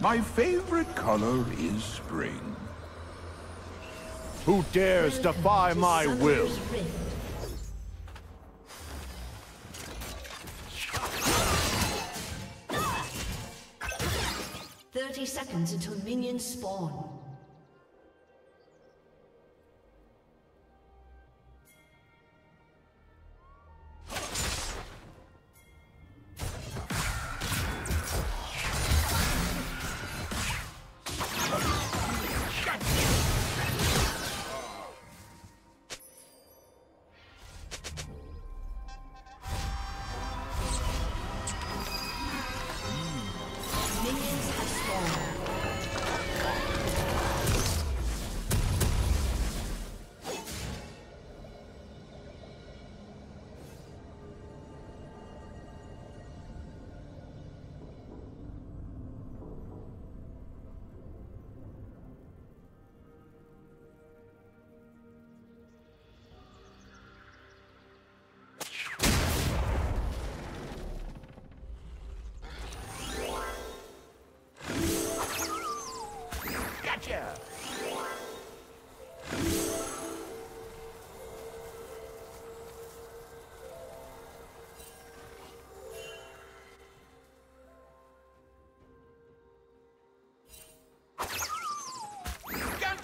My favorite color is spring. Who dares defy my will? Thirty seconds until minions spawn.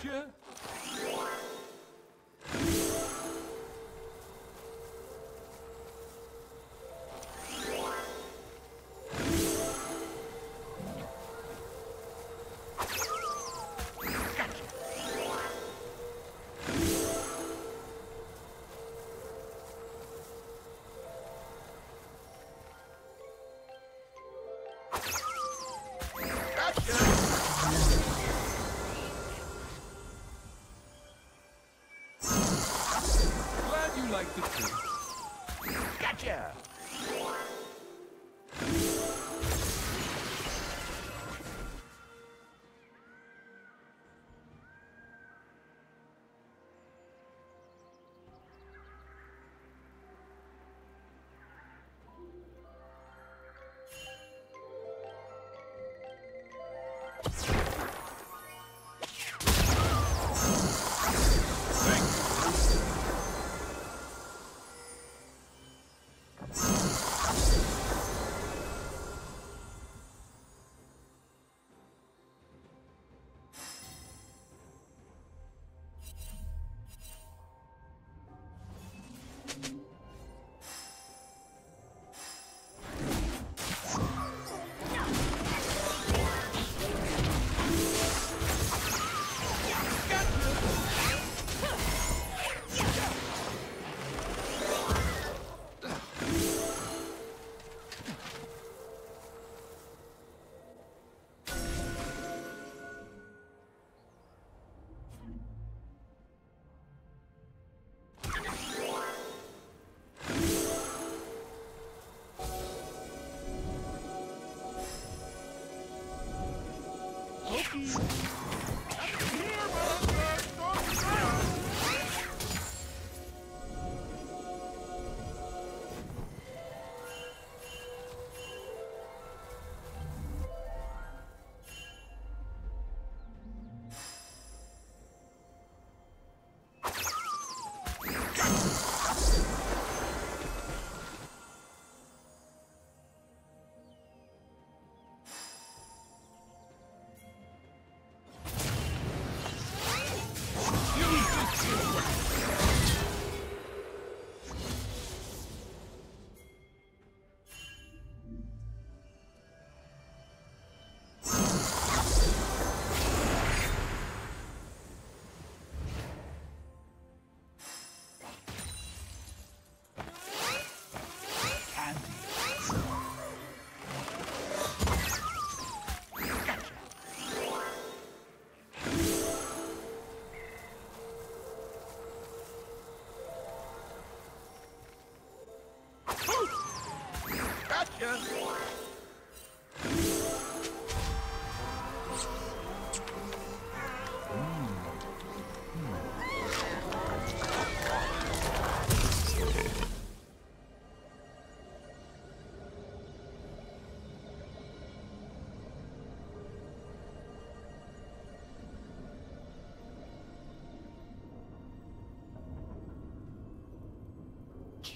Gotcha! Gotcha!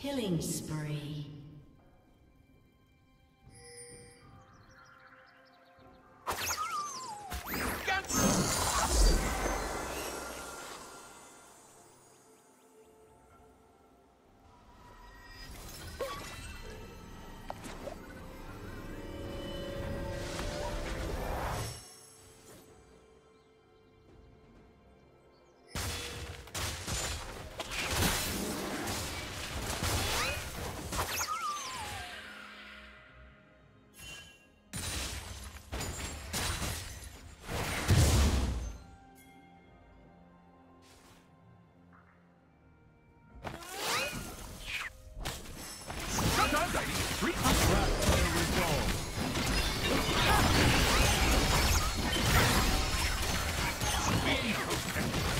Killing spree. Okay.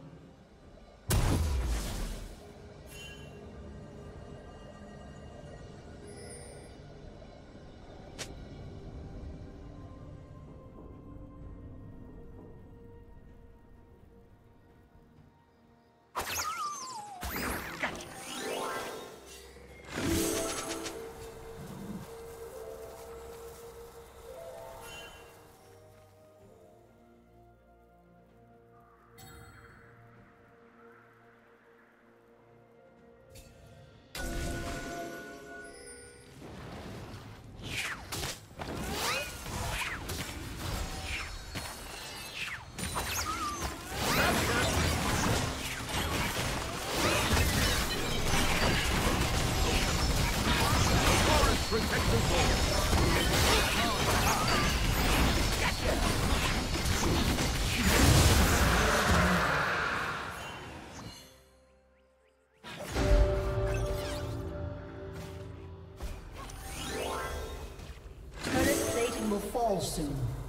Fall soon.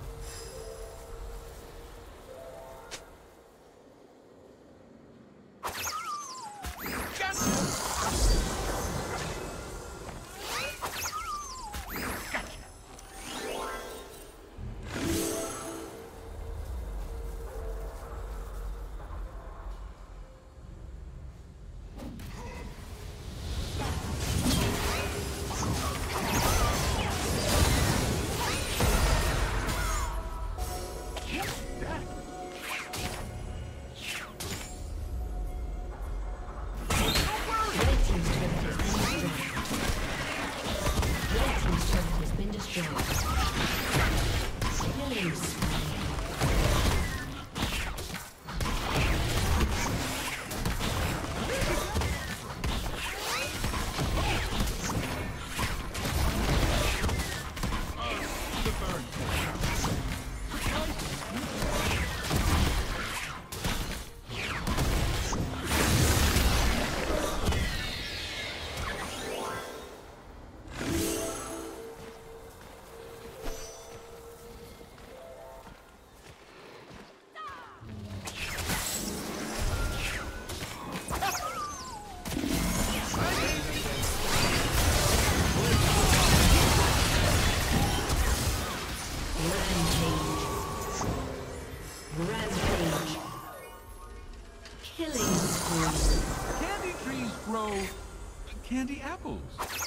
Candy apples.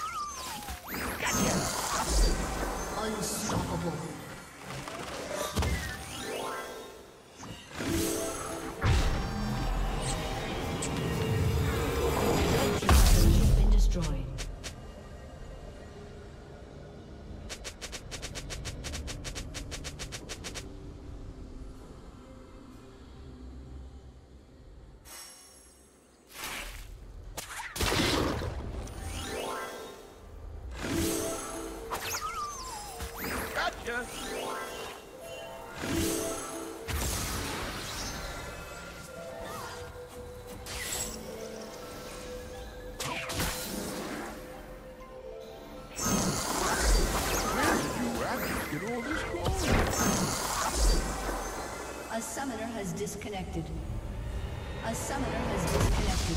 Disconnected. A summoner has disconnected.